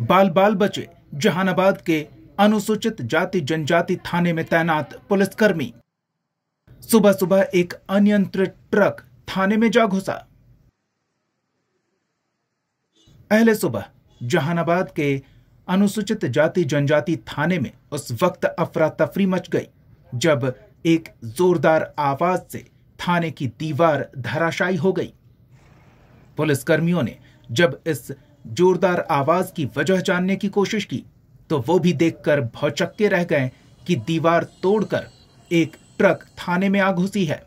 बाल बाल बचे। जहानाबाद के अनुसूचित जाति जनजाति थाने में तैनात पुलिसकर्मी। सुबह सुबह एक अनियंत्रित ट्रक थाने में जा घुसा। पहले सुबह, जहानाबाद के अनुसूचित जाति जनजाति थाने में उस वक्त अफरा तफरी मच गई, जब एक जोरदार आवाज़ से थाने की दीवार धराशायी हो गई। पुलिसकर्मियों ने जब इस जोरदार आवाज़ की वजह जानने की कोशिश की तो वो भी देखकर भौचक्के रह गए कि दीवार तोड़कर एक ट्रक थाने में आ घुसी है।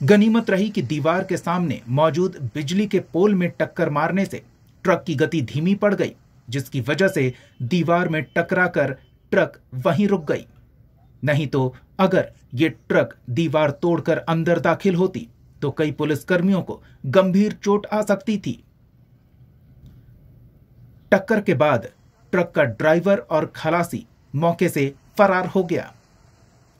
गनीमत रही कि दीवार के सामने मौजूद बिजली के पोल में टक्कर मारने से ट्रक की गति धीमी पड़ गई, जिसकी वजह से दीवार में टकराकर ट्रक वहीं रुक गई। नहीं तो अगर ये ट्रक दीवार तोड़कर अंदर दाखिल होती तो कई पुलिसकर्मियों को गंभीर चोट आ सकती थी। टक्कर के बाद ट्रक का ड्राइवर और खलासी मौके से फरार हो गया।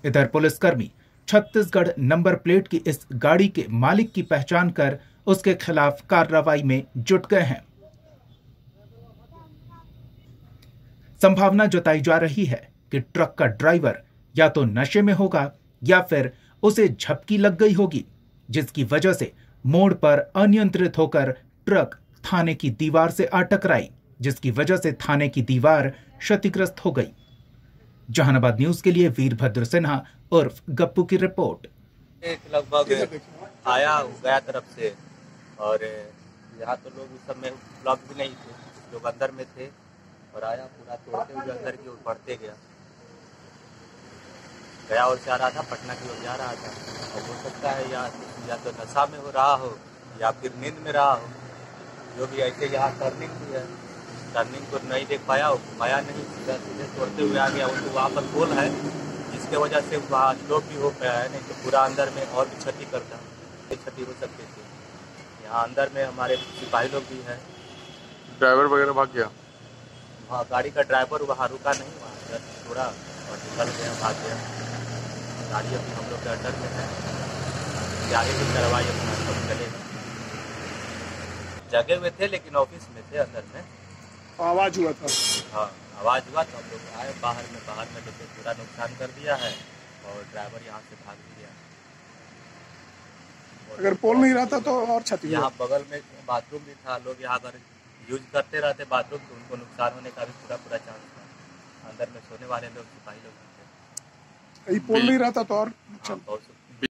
इधर पुलिसकर्मी छत्तीसगढ़ नंबर प्लेट की इस गाड़ी के मालिक की पहचान कर उसके खिलाफ कार्रवाई में जुट गए हैं। संभावना जताई जा रही है कि ट्रक का ड्राइवर या तो नशे में होगा या फिर उसे झपकी लग गई होगी। जिसकी वजह से मोड़ पर अनियंत्रित होकर ट्रक थाने की दीवार से आ टकराई जिसकी वजह से थाने की दीवार क्षतिग्रस्त हो गई। जहानाबाद न्यूज़ के लिए वीरभद्र सिन्हा, उर्फ़ गप्पू की रिपोर्ट। लगभग आया गया तरफ़ से और यहाँ तो लोग उस समय उपलब्ध भी नहीं थे, लोग अंदर में थे और आया पूरा तोड़ते हुए अंदर की ओर बढ़ते गया। गया और जा रहा था पटना की ओर जा रहा था। और हो सकता है या या तो नशा में हो रहा हो या फिर नींद में रहा हो। जो भी ऐसे यहाँ टर्निंग भी है टर्निंग को नहीं देख पाया हो पाया नहीं सीधा सीधे तोड़ते हुए आ गया वो तो वहाँ पर गोल है जिसके वजह से वहाँ स्टॉप भी हो पाया है नहीं तो पूरा अंदर में और भी क्षति करता। क्षति हो सकती थी। यहाँ अंदर में हमारे सिपाही लोग भी हैं। ड्राइवर वगैरह भाग गया? वहाँ गाड़ी का ड्राइवर वहाँ रुका नहीं वहाँ थोड़ा और निकल गया भाग गया। गाड़ी अभी हम लोग के अंडर में है। आगे की कार्रवाई अपना सब चलेगा जगे हुए थे लेकिन ऑफ़िस में थे अंदर में। आवाज़ हुआ था। हाँ आवाज़ हुआ तो हम लोग आए बाहर में बाहर में देखते पूरा नुकसान कर दिया है और ड्राइवर यहाँ से भाग भी गया। अगर पोल नहीं रहता तो और क्षति यहाँ बगल में बाथरूम भी था लोग यहाँ अगर यूज़ करते रहते बाथरूम तो उनको नुकसान होने का भी पूरा पूरा चांस था। अंदर में सोने वाले लोग सिपाही लोग थे। ये पोल नहीं रहा था तो और हाँ, नुकसान बहुत